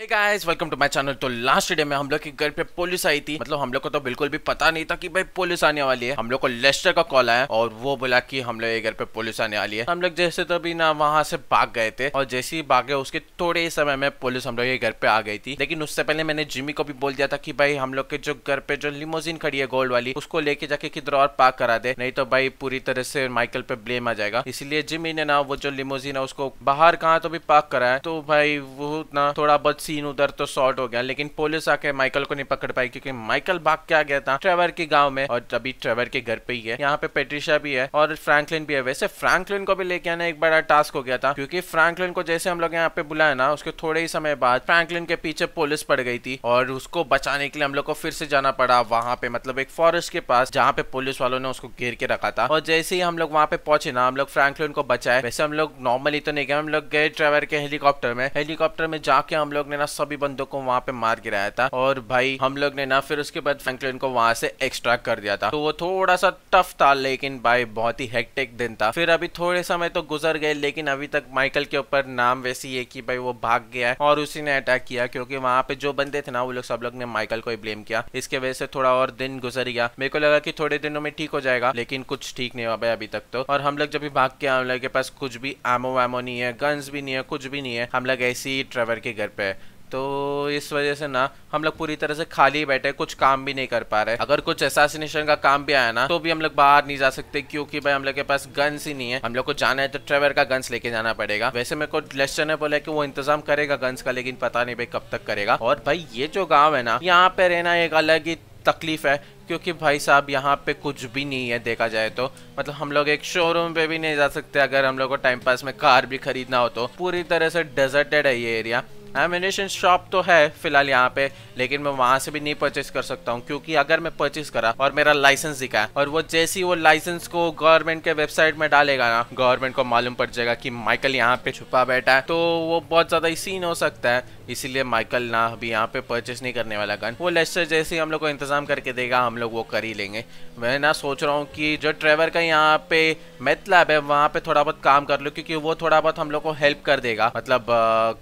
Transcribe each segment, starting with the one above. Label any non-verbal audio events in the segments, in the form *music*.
Hey guys welcome to my channel तो last day में हम लोग के घर पे पुलिस आई थी। मतलब हम लोग को तो बिल्कुल भी पता नहीं था कि भाई पुलिस आने वाली है। हम लोग को लेस्टर का कॉल आया और वो बोला कि हम लोग घर पे पुलिस आने वाली है। हम लोग जैसे तो भी ना वहाँ से भाग गए थे और जैसे ही भागे, उसके थोड़े ही समय में पुलिस हम लोग के घर पे आ गई थी। लेकिन उससे पहले मैंने जिमी को भी बोल दिया था की भाई हम लोग के जो घर पे जो लिमोजिन खड़ी है गोल्ड वाली, उसको लेके जाके किधर और पार्क करा दे। नहीं तो भाई पूरी तरह से माइकल पे ब्लेम आ जाएगा। इसलिए जिमी ने ना वो जो लिमोजिन है, उसको बाहर कहाँ तो भी पार्क कराया। तो भाई वो ना थोड़ा बहुत सीन उधर तो शॉर्ट हो गया, लेकिन पुलिस आके माइकल को नहीं पकड़ पाई क्योंकि माइकल भाग के आ गया था ट्रेवर के गाँव में और अभी ट्रेवर के घर पे ही है। यहाँ पे पेट्रिशा भी है और फ्रैंकलिन भी है। वैसे फ्रैंकलिन को भी लेके आना एक बड़ा टास्क हो गया था क्योंकि फ्रैंकलिन को जैसे हम लोग यहाँ पे बुलाया ना, उसके थोड़े ही समय बाद फ्रैंकलिन के पीछे पुलिस पड़ गई थी और उसको बचाने के लिए हम लोग को फिर से जाना पड़ा वहाँ पे मतलब एक फॉरेस्ट के पास जहाँ पे पुलिस वालों ने उसको घेर के रखा था। और जैसे ही हम लोग वहाँ पे पहुँचे ना, हम लोग फ्रैंकलिन को बचाए। वैसे हम लोग नॉर्मली तो नहीं गए, हम लोग गए ट्रेवर के हेलीकॉप्टर में। हेलीकॉप्टर में जाके हम लोग ने ना सभी बंदों को वहाँ पे मार गिराया था और भाई हम लोग ने ना फिर उसके बाद फ्रैंकलिन को वहाँ से एक्सट्रैक्ट कर दिया था। तो वो थोड़ा सा टफ था, लेकिन भाई बहुत ही हेक्टिक दिन था। फिर अभी थोड़े समय तो गुजर गए, लेकिन अभी तक माइकल के ऊपर नाम वैसी है कि भाई वो भाग गया है और उसी ने अटैक किया, क्योंकि वहाँ पे जो बंदे थे ना, वो लोग सब लोग ने माइकल को ही ब्लेम किया। इसके वजह से थोड़ा और दिन गुजर गया। मेरे को लगा कि थोड़े दिनों में ठीक हो जाएगा, लेकिन कुछ ठीक नहीं हुआ भाई अभी तक तो। और हम लोग जब भी भाग के हम लोग के पास कुछ भी एमो वैमो नहीं है गन्स भी नहीं है, कुछ भी नहीं है। हम लोग ऐसे ही ट्रेवर के घर पे तो इस वजह से ना, हम लोग पूरी तरह से खाली बैठे, कुछ काम भी नहीं कर पा रहे। अगर कुछ एसासिनेशन का काम भी आया ना तो भी हम लोग बाहर नहीं जा सकते, क्योंकि भाई हम लोग के पास गन्स ही नहीं है। हम लोग को जाना है तो ट्रेवर का गन्स लेके जाना पड़ेगा। वैसे मेरे को लेस्टर ने बोला कि वो इंतज़ाम करेगा गन्स का, लेकिन पता नहीं भाई कब तक करेगा। और भाई ये जो गाँव है ना, यहाँ पे रहना एक अलग ही तकलीफ़ है, क्योंकि भाई साहब यहाँ पे कुछ भी नहीं है, देखा जाए तो। मतलब हम लोग एक शोरूम पे भी नहीं जा सकते, अगर हम लोग को टाइम पास में कार भी खरीदना हो तो। पूरी तरह से डेजर्टेड है ये एरिया एमिनेशन शॉप तो है फ़िलहाल यहाँ पे, लेकिन मैं वहाँ से भी नहीं परचेज कर सकता हूँ, क्योंकि अगर मैं परचेज करा और मेरा लाइसेंस दिखा और वो जैसी वो लाइसेंस को गवर्नमेंट के वेबसाइट में डालेगा ना गवर्नमेंट को मालूम पड़ जाएगा कि माइकल यहाँ पे छुपा बैठा है तो वो बहुत ज़्यादा ही सीन हो सकता है। इसीलिए माइकल ना अभी यहाँ पे परचेस नहीं करने वाला गन वो लेस्टर जैसे हम लोग को इंतज़ाम करके देगा, हम लोग वो कर ही लेंगे। मैं ना सोच रहा हूँ कि जो ट्रेवर का यहाँ पे मेथ लैब है, वहाँ पे थोड़ा बहुत काम कर लो, क्योंकि वो थोड़ा बहुत हम लोग को हेल्प कर देगा। मतलब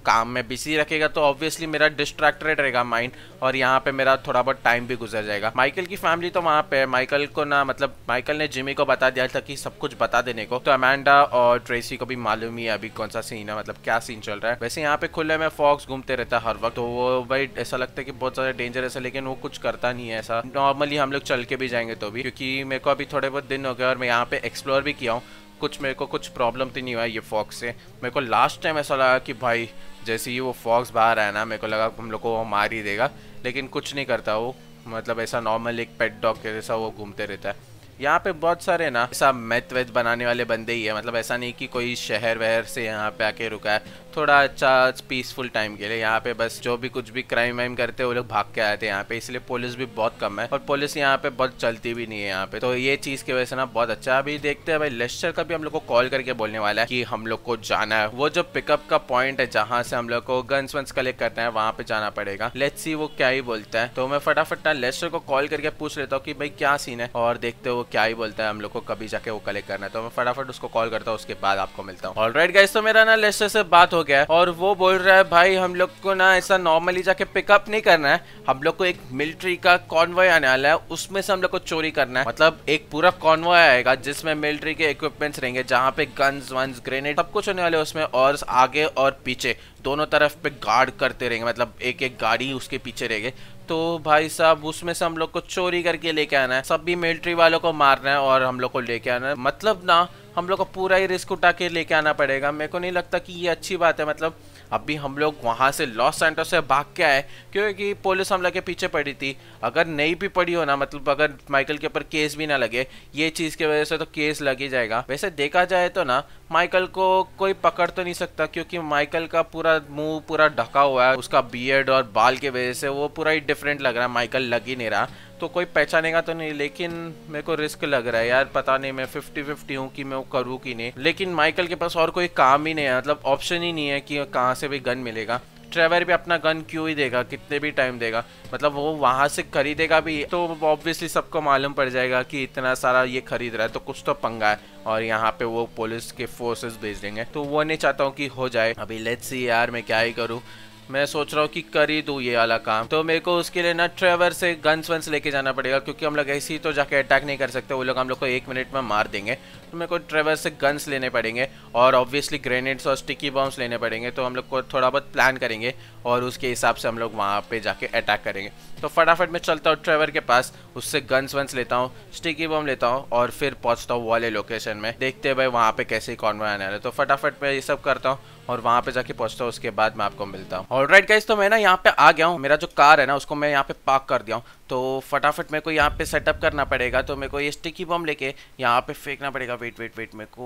काम में बिज़ी रखेगा तो ऑब्वियसली मेरा डिस्ट्रैक्टेड रहेगा माइंड और यहाँ पे मेरा थोड़ा बहुत टाइम भी गुजर जाएगा। माइकल की फैमिली तो वहाँ पे है। माइकल को ना मतलब माइकल ने जिमी को बता दिया था कि सब कुछ बता देने को। तो अमेंडा और ट्रेसी को भी मालूम ही है अभी कौन सा सीन है मतलब क्या सीन चल रहा है। वैसे यहाँ पे खुले में फॉक्स घूमते रहता हर वक्त तो वो भाई ऐसा लगता है कि बहुत ज़्यादा डेंजरस है, लेकिन वो कुछ करता नहीं है ऐसा। नॉर्मली हम लोग चल के भी जाएँगे तो भी, क्योंकि मेरे को अभी थोड़े बहुत दिन हो गए और मैं यहाँ पे एक्सप्लोर भी किया हूँ। कुछ मेरे को कुछ प्रॉब्लम तो नहीं हुआ ये फॉक्स से। मेरे को लास्ट टाइम ऐसा लगा कि भाई, जैसे ही वो फॉक्स बाहर आया ना, मेरे को लगा हम लोग को वो मार ही देगा। लेकिन कुछ नहीं करता वो। मतलब ऐसा नॉर्मल एक पेट डॉग के जैसा वो घूमते रहता है। यहाँ पे बहुत सारे ना, ऐसा मैथ वैथ बनाने वाले बंदे ही है। मतलब ऐसा नहीं कि कोई शहर वहर से यहाँ पे आके रुका है। थोड़ा अच्छा पीसफुल टाइम के लिए। यहाँ पे बस जो भी कुछ भी क्राइम वाइम करते वो लोग भाग के आए थे यहाँ पे, इसलिए पुलिस भी बहुत कम है। और पुलिस यहाँ पे बहुत चलती भी नहीं है यहाँ पे। तो ये चीज़ की वजह से ना बहुत अच्छा अभी देखते हैं भाई लेस्टर का भी हम लोग को कॉल करके बोलने वाला है कि हम लोग को जाना है। वो जो पिकअप का पॉइंट है, जहाँ से हम लोग को गन्स वंस कलेक्ट करते हैं, वहाँ पे जाना पड़ेगा। लेट्स सी वो क्या ही बोलता है। तो मैं फटाफट ना लेस्टर को कॉल करके पूछ लेता हूँ कि भाई, क्या सीन है? और देखते वो क्या ही बोलता है हम लोग को, कभी जाके वो कलेक्ट करना है। तो मैं फटाफट उसको कॉल करता हूँ, उसके बाद आपको मिलता हूँ। ऑल राइट गाइस तो मेरा ना लेस्टर से बात हो गया और वो बोल रहा है, भाई, हम लोग को ना ऐसा नॉर्मली जाके पिकअप नहीं करना है। हम लोग को एक मिलिट्री का कॉन्वॉय आने वाला है, उसमें से हम लोग को चोरी करना है। मतलब एक पूरा कॉन्वॉय आएगा, जिसमें मिलिट्री के इक्विपमेंट्स रहेंगे, जहाँ पे गन्स वंस ग्रेनेड सब कुछ होने वाले उसमें, और आगे और पीछे। दोनों तरफ़ पे गार्ड करते रहेंगे मतलब एक एक गाड़ी उसके पीछे रहेंगे। तो भाई साहब, उसमें से हम लोग को चोरी करके लेके आना है। सब भी मिलिट्री वालों को मारना है और हम लोग को लेके आना है। मतलब ना हम लोग को पूरा ही रिस्क उठा के लेके आना पड़ेगा। मेरे को नहीं लगता कि ये अच्छी बात है। मतलब अभी हम लोग वहाँ से लॉस सेंटर से भाग के आए, क्योंकि पुलिस हम लोग के पीछे पड़ी थी। अगर नहीं भी पड़ी हो ना मतलब अगर माइकल के ऊपर केस भी ना लगे, ये चीज़ की वजह से तो केस लग ही जाएगा। वैसे देखा जाए तो ना माइकल को कोई पकड़ तो नहीं सकता, क्योंकि माइकल का पूरा मुँह पूरा ढका हुआ है। उसका बियर्ड और बाल की वजह से वो पूरा ही डिफरेंट लग रहा है। माइकल लग ही नहीं रहा। तो कोई पहचानेगा तो नहीं, लेकिन मेरे को रिस्क लग रहा है यार, पता नहीं मैं फिफ्टी फिफ्टी हूँ कि मैं वो करूँ कि नहीं। लेकिन माइकल के पास और कोई काम ही नहीं है मतलब ऑप्शन ही नहीं है कि कहाँ से भी गन मिलेगा। ट्रेवर भी अपना गन क्यों ही देगा, कितने भी टाइम देगा मतलब वो वहाँ से खरीदेगा भी तो ऑब्वियसली सबको मालूम पड़ जाएगा कि इतना सारा ये खरीद रहा है तो कुछ तो पंगा है, और यहाँ पे वो पुलिस के फोर्सेस भेज देंगे। तो वो नहीं चाहता हूँ कि हो जाए। अभी लेट्स सी यार, मैं क्या ही करूँ। मैं सोच रहा हूँ कि कर ही दूँ ये वाला काम। तो मेरे को उसके लिए ना ट्रेवर से गन्स वंस लेके जाना पड़ेगा, क्योंकि हम लोग ऐसे ही तो जाके अटैक नहीं कर सकते, वो लोग हम लोग को एक मिनट में मार देंगे। तो मेरे को ट्रेवर से गन्स लेने पड़ेंगे और ऑब्वियसली ग्रेनेड्स और स्टिकी बॉम्ब्स लेने पड़ेंगे तो हम लोग को थोड़ा बहुत प्लान करेंगे और उसके हिसाब से हम लोग वहाँ पर जाके अटैक करेंगे। तो फटाफट मैं चलता हूँ ट्रेवर के पास, उससे गन्स वंस लेता हूँ स्टिकी बॉम्ब लेता हूँ और फिर पहुँचता हूँ वाले लोकेशन में। देखते भाई वहाँ पर कैसे कॉन्वॉय आने वाले तो फटाफट मैं ये सब करता हूँ और वहाँ पे जाके पहुँचता हूँ, उसके बाद मैं आपको मिलता हूँ। और राइट गाइज़ तो मैं ना यहाँ पे आ गया हूँ। मेरा जो कार है ना, उसको मैं यहाँ पे पार्क कर दिया हूँ। तो फटाफट मेरे को यहाँ पे सेटअप करना पड़ेगा तो मेरे को ये स्टिकी बम लेके यहाँ पे फेंकना पड़ेगा। वेट वेट वेट मेरे को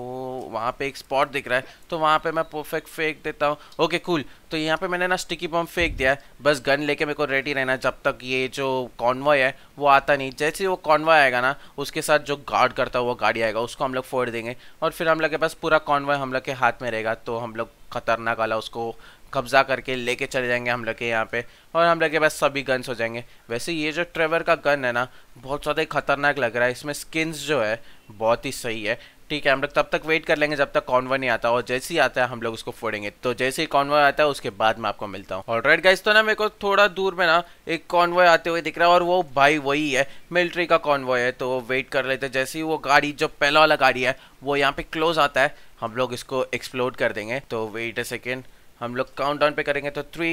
वहाँ पे एक स्पॉट दिख रहा है तो वहाँ पे मैं परफेक्ट फेंक देता हूँ। ओके कूल तो यहाँ पे मैंने ना स्टिकी बम फेंक दिया है। बस गन लेके मेरे को रेडी रहना जब तक ये जो कॉन्वॉय है, वो आता नहीं। जैसे वो कॉन्वॉय आएगा ना, उसके साथ जो गार्ड करता है वो गाड़ी आएगा, उसको हम लोग फोड़ देंगे। और फिर हम लोग के पास पूरा कॉन्वॉय हम लोग के हाथ में रहेगा तो हम लोग खतरनाक वाला उसको कब्जा करके लेके चले जाएँगे हम लोग के यहाँ पे, और हम लोग के पास सभी गन्स हो जाएँगे। वैसे ये जो ट्रेवर का गन है ना, बहुत ज़्यादा खतरनाक लग रहा है। इसमें स्किन्स जो है, बहुत ही सही है। ठीक है, हम लोग तब तक वेट कर लेंगे जब तक कॉन्वॉय नहीं आता, और जैसे ही आता है हम लोग उसको फोड़ेंगे। तो जैसे ही कॉन्वॉय आता है, उसके बाद मैं आपको मिलता हूँ। और रेड गाइस तो ना मेरे को थोड़ा दूर में ना एक कॉन्वॉय आते हुए दिख रहा है, और वो भाई वही है मिलिट्री का कॉन्वॉय है। तो वेट कर लेते हैं। जैसे ही वो गाड़ी, जो पहला वाला गाड़ी है, वो यहाँ पे क्लोज आता है, हम लोग इसको एक्सप्लोर कर देंगे। तो वेट अ सेकेंड हम लोग काउंट डाउन पे करेंगे तो थ्री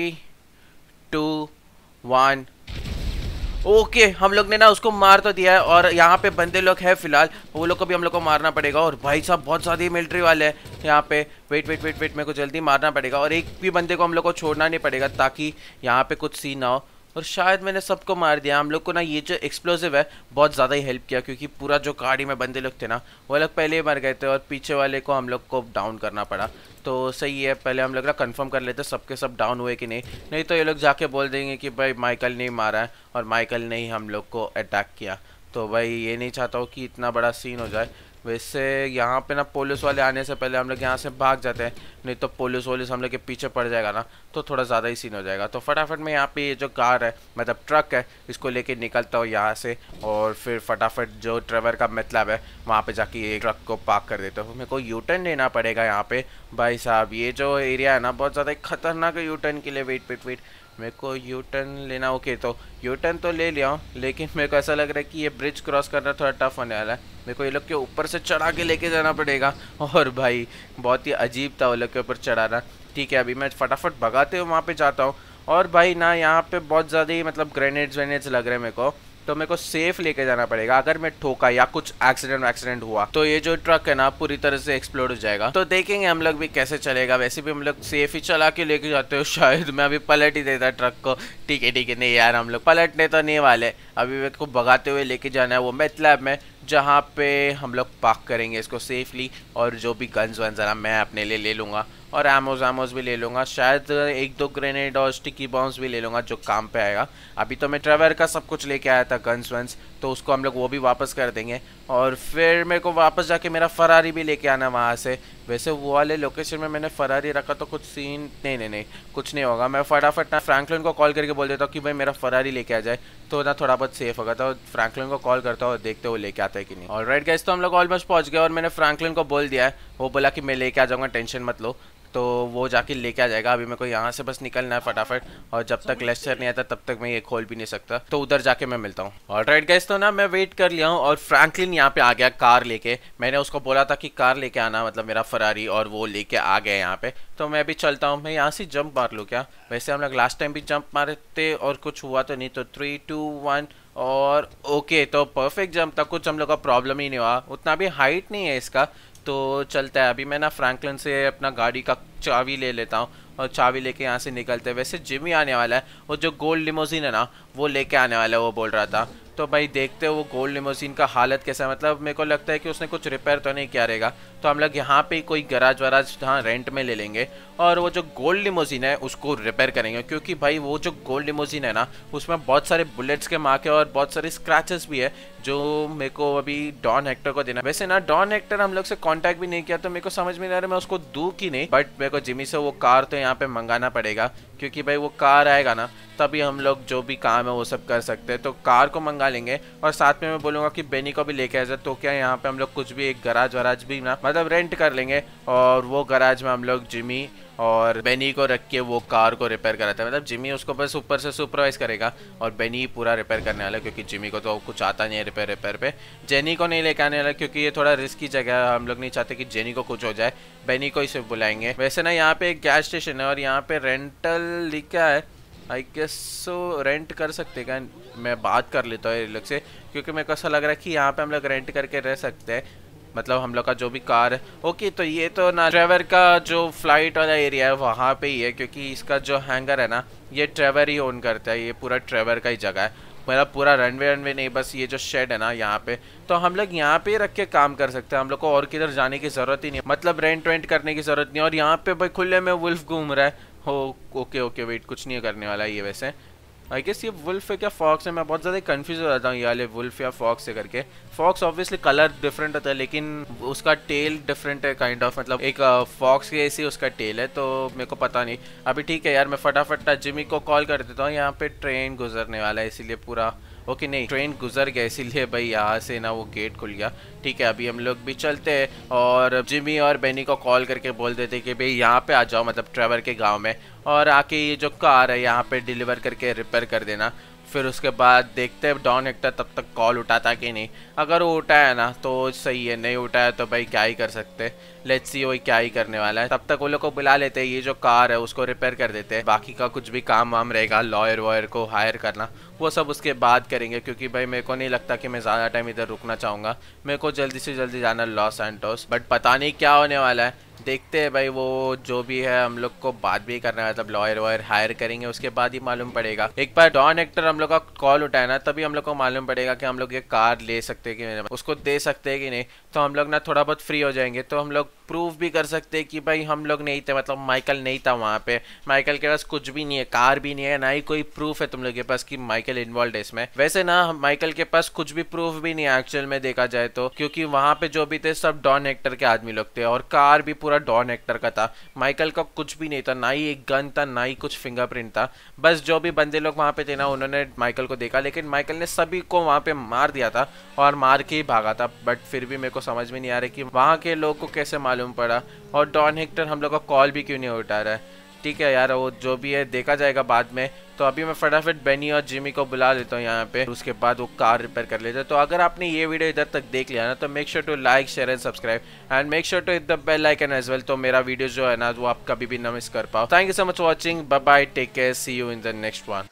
टू वन ओके हम लोग ने ना उसको मार तो दिया है और यहाँ पे बंदे लोग हैं फ़िलहाल। वो लोग को भी हम लोग को मारना पड़ेगा और भाई साहब, बहुत ज़्यादा मिलिट्री वाले हैं। यहाँ पे वेट वेट वेट वेट मेरे को जल्दी मारना पड़ेगा और एक भी बंदे को हम लोग को छोड़ना नहीं पड़ेगा ताकि यहाँ पे कुछ सीन ना हो। और शायद मैंने सबको मार दिया। हम लोग को ना ये जो एक्सप्लोसिव है, बहुत ज़्यादा ही हेल्प किया, क्योंकि पूरा जो गाड़ी में बंदे लोग थे ना, वो लोग पहले ही मर गए थे और पीछे वाले को हम लोग को डाउन करना पड़ा। तो सही है, पहले हम लोग ना कंफर्म कर लेते, सबके सब डाउन हुए कि नहीं। नहीं तो ये लोग जाके बोल देंगे कि भाई माइकल नहीं मारा है और माइकल ने ही हम लोग को अटैक किया। तो भाई ये नहीं चाहता हूँ कि इतना बड़ा सीन हो जाए। वैसे यहाँ पे ना पुलिस वाले आने से पहले हम लोग यहाँ से भाग जाते हैं। नहीं तो पुलिस वोलिस हम लोग के पीछे पड़ जाएगा ना तो थोड़ा ज़्यादा ही सीन हो जाएगा। तो फटाफट मैं यहाँ पे ये जो कार है मतलब ट्रक है, इसको लेके निकलता हूँ यहाँ से और फिर फटाफट जो ड्राइवर का मतलब है, वहाँ पे जाके ये ट्रक को पार्क कर देता हूँ। मेरे को यू टर्न लेना पड़ेगा यहाँ पे। भाई साहब, ये जो एरिया है ना, बहुत ज़्यादा खतरनाक है यू टर्न के लिए। वेट वेट वेट मेरे को यू टर्न लेना ओके तो यू टर्न तो ले लिया हूँ, लेकिन मेरे को ऐसा लग रहा है कि ये ब्रिज क्रॉस करना थोड़ा टफ होने वाला है। मेरे को ये लोग के ऊपर से चढ़ा के लेके जाना पड़ेगा। *laughs* और भाई, बहुत ही अजीब था वो लोग के ऊपर चढ़ाना। ठीक है, अभी मैं फटाफट भगाते हुए वहाँ पर जाता हूँ। और भाई ना, यहाँ पर बहुत ज़्यादा ही मतलब ग्रेनेड्स वेनेड्स लग रहे हैं मेरे को। तो मेरे को सेफ़ लेके जाना पड़ेगा, अगर मैं ठोका या कुछ एक्सीडेंट वैक्सीडेंट हुआ तो ये जो ट्रक है ना, पूरी तरह से एक्सप्लोड हो जाएगा। तो देखेंगे हम लोग भी कैसे चलेगा। वैसे भी हम लोग सेफ़ ही चला के लेके जाते हो, *laughs* शायद मैं अभी पलट ही देता ट्रक को। ठीक है ठीक है, नहीं यार, हम लोग पलटने तो नहीं वाले। अभी मेरे को भगाते हुए लेके जाना है वो मैथलैब में, जहाँ पे हम लोग पार्क करेंगे इसको सेफली और जो भी गन्स वन्स मैं अपने लिए ले लूँगा। और एमोज एमोज भी ले लूँगा। शायद एक दो ग्रेनेड और स्टिकी बॉम्ब्स भी ले लूँगा जो काम पे आएगा। अभी तो मैं ट्रेवर का सब कुछ लेके आया था गन्स वंस तो उसको हम लोग वो भी वापस कर देंगे। और फिर मेरे को वापस जाके मेरा फरारी भी लेके आना वहाँ से। वैसे वो वाले लोकेशन में मैंने फरारी रखा तो कुछ सीन नहीं नहीं नहीं, कुछ नहीं होगा। मैं फटाफट ना फ्रैंकलिन को कॉल करके बोल देता हूँ कि भाई मेरा फरारी लेके आ जाए। तो ना थोड़ा बहुत सेफ़ होगा। तो फ्रैंकलिन को कॉल करता हूँ देखते वो लेके आता है कि नहीं। और राइट गैस तो हम लोग ऑलमोस्ट पहुँच गए और मैंने फ्रैंकलिन को बोल दिया है। वो बोला कि मैं लेके आ जाऊँगा टेंशन मत लो। तो वो जाके लेके आ जाएगा। अभी मेरे को यहाँ से बस निकलना है फटाफट और जब तक लेस्टर नहीं आता तब तक मैं ये खोल भी नहीं सकता। तो उधर जाके मैं मिलता हूँ। और राइट गैस तो ना मैं वेट कर लिया हूँ और फ्रैंकलिन यहाँ पे आ गया कार लेके। मैंने उसको बोला था कि कार लेके आना मतलब मेरा फरारी और वो लेके आ गया यहाँ पे। तो मैं अभी चलता हूँ। मैं यहाँ से जंप मार लूँ क्या? वैसे हम लोग लास्ट टाइम भी जंप मारे थे और कुछ हुआ तो नहीं। तो थ्री टू वन और ओके तो परफेक्ट जंप था। कुछ हम लोग का प्रॉब्लम ही नहीं हुआ। उतना भी हाइट नहीं है इसका। तो चलता है। अभी मैं ना फ्रैंकलिन से अपना गाड़ी का चाबी ले लेता हूँ और चाबी लेके यहाँ से निकलते वैसे जिमी आने वाला है वो जो गोल्ड लिमोजिन है ना, वो लेके आने वाला है, वो बोल रहा था। तो भाई देखते हो वो गोल्ड लिमोजिन का हालत कैसा है। मतलब मेरे को लगता है कि उसने कुछ रिपेयर तो नहीं किया रहेगा। तो हम लोग यहाँ पे कोई गराज वराज हाँ रेंट में ले लेंगे और वो जो गोल्ड लिमोजिन है, उसको रिपेयर करेंगे। क्योंकि भाई वो जो गोल्ड लिमोजिन है ना, उसमें बहुत सारे बुलेट्स के मार्क और बहुत सारे स्क्रैचेस भी है। जो मेरे को अभी डॉन हेक्टर को देना वैसे ना डॉन हेक्टर हम लोग से कांटेक्ट भी नहीं किया तो मेरे को समझ में नहीं आ रहा, मैं उसको दूँ कि नहीं बट मेरे को जिमी से वो कार तो यहाँ पे मंगाना पड़ेगा, क्योंकि भाई वो कार आएगा ना, तभी हम लोग जो भी काम है वो सब कर सकते हैं। तो कार को मंगा लेंगे, और साथ में मैं बोलूँगा कि बेनी को भी लेके आ जाए तो क्या यहाँ पे हम लोग कुछ भी एक गराज वराज भी ना मतलब रेंट कर लेंगे, और वो गराज में हम लोग जिमी और बेनी को रख के वो कार को रिपेयर कराता है। मतलब जिमी उसको बस ऊपर से सुपरवाइज करेगा और बेनी पूरा रिपेयर करने वाला क्योंकि जिमी को तो कुछ आता नहीं है रिपेयर रिपेयर पे। जेनी को नहीं लेके आने वाला, क्योंकि ये थोड़ा रिस्की जगह है। हम लोग नहीं चाहते कि जेनी को कुछ हो जाए। बेनी को ही सिर्फ़ बुलाएँगे। वैसे ना यहाँ पे एक गैस स्टेशन है और यहाँ पे रेंटल लिखा है। आई गेस सो रेंट कर सकते क्या? मैं बात कर लेता हूँ ये लोग से, क्योंकि मेरे को ऐसा लग रहा है कि यहाँ पे हम लोग रेंट करके रह सकते हैं। मतलब हम लोग का जो भी कार है। ओके तो ये तो ना ट्रेवर का जो फ़्लाइट वाला एरिया है, वहाँ पे ही है, क्योंकि इसका जो हैंगर है ना, ये ट्रेवर ही ओन करता है, ये पूरा ट्रेवर का ही जगह है। मेरा पूरा रनवे रनवे नहीं, बस ये जो शेड है ना, यहाँ पे। तो हम लोग यहाँ पे रख के काम कर सकते हैं। हम लोग को और किधर जाने की ज़रूरत ही नहीं मतलब रेंट वेंट करने की ज़रूरत नहीं और यहाँ पे भाई खुले में वुल्फ घूम रहा है। हो ओके ओके वेट कुछ नहीं करने वाला ये वैसे। आई गेस ये वुल्फ है क्या? फॉक्स है। मैं बहुत ज़्यादा कन्फ्यूज़ हो जाता हूँ ये वुल्फ या फॉक्स से करके। फॉक्स ऑब्वियसली कलर डिफरेंट होता है, लेकिन उसका टेल डिफरेंट है काइंड ऑफ़ मतलब एक फॉक्स के ऐसी उसका टेल है तो मेरे को पता नहीं। अभी ठीक है यार, मैं फटाफट जिमी को कॉल कर देता हूँ। यहाँ पे ट्रेन गुजरने वाला है, इसीलिए पूरा ओके, नहीं ट्रेन गुजर गया, इसीलिए भाई यहाँ से ना वो गेट खुल गया। ठीक है, अभी हम लोग भी चलते हैं और जिमी और बेनी को कॉल करके बोल देते कि भाई यहाँ पे आ जाओ मतलब ट्रेवर के गाँव में। और आके ये जो कार है, यहाँ पे डिलीवर करके रिपेयर कर देना। फिर उसके बाद देखते हैं, डॉन एक्टर तब तक कॉल उठाता कि नहीं। अगर वो उठाया ना तो सही है, नहीं उठाया तो भाई क्या ही कर सकते लेट्स सी वही क्या ही करने वाला है। तब तक वो लोग को बुला लेते हैं, ये जो कार है, उसको रिपेयर कर देते हैं। बाकी का कुछ भी काम वाम रहेगा लॉयर वॉयर को हायर करना, वो सब उसके बाद करेंगे, क्योंकि भाई मेरे को नहीं लगता कि मैं ज़्यादा टाइम इधर रुकना चाहूँगा। मेरे को जल्दी से जल्दी जाना लॉस एंटोस बट पता नहीं क्या होने वाला है। देखते हैं भाई, वो जो भी है, हम लोग को बात भी करना है। मतलब लॉयर वॉयर हायर करेंगे, उसके बाद ही मालूम पड़ेगा। एक बार डॉन एक्टर हम लोग का कॉल उठाए ना, तभी हम लोग को मालूम पड़ेगा कि हम लोग ये कार ले सकते हैं कि उसको दे सकते हैं कि नहीं। तो हम लोग ना थोड़ा बहुत फ्री हो जाएँगे। तो हम लोग प्रूव भी कर सकते हैं कि भाई, हम लोग नहीं थे। मतलब माइकल नहीं था वहाँ पे। माइकल के पास कुछ भी नहीं है कार भी नहीं है, ना ही कोई प्रूफ है तुम लोग के पास कि माइकल इन्वॉल्व है इसमें। वैसे ना माइकल के पास कुछ भी प्रूफ भी नहीं है एक्चुअल में देखा जाए तो। क्योंकि वहाँ पे जो भी थे, सब डॉन एक्टर के आदमी लोग थे और कार भी डॉन एक्टर का था। माइकल का कुछ भी नहीं था, ना ही एक गन था, ना ही कुछ फिंगरप्रिंट था। बस जो भी बंदे लोग वहाँ पे थे ना, उन्होंने माइकल को देखा, लेकिन माइकल ने सभी को वहाँ पे मार दिया था और मार के ही भागा था। बट फिर भी मेरे को समझ में नहीं आ रहा कि वहाँ के लोग को कैसे मालूम पड़ा और डॉन हेक्टर हम लोग का कॉल भी क्यों नहीं उठा रहा है। ठीक है यार, वो जो भी है, देखा जाएगा बाद में। तो अभी मैं फटाफट बेनी और जिमी को बुला लेता हूँ यहाँ पे। उसके बाद वो कार रिपेयर कर लेते तो अगर आपने ये वीडियो इधर तक देख लिया ना तो make sure to like share and subscribe and make sure to it the bell and as well तो मेरा वीडियो जो है ना, वो आप कभी भी ना मिस कर पाओ। Thank you so much watching bye bye take care see you in the next one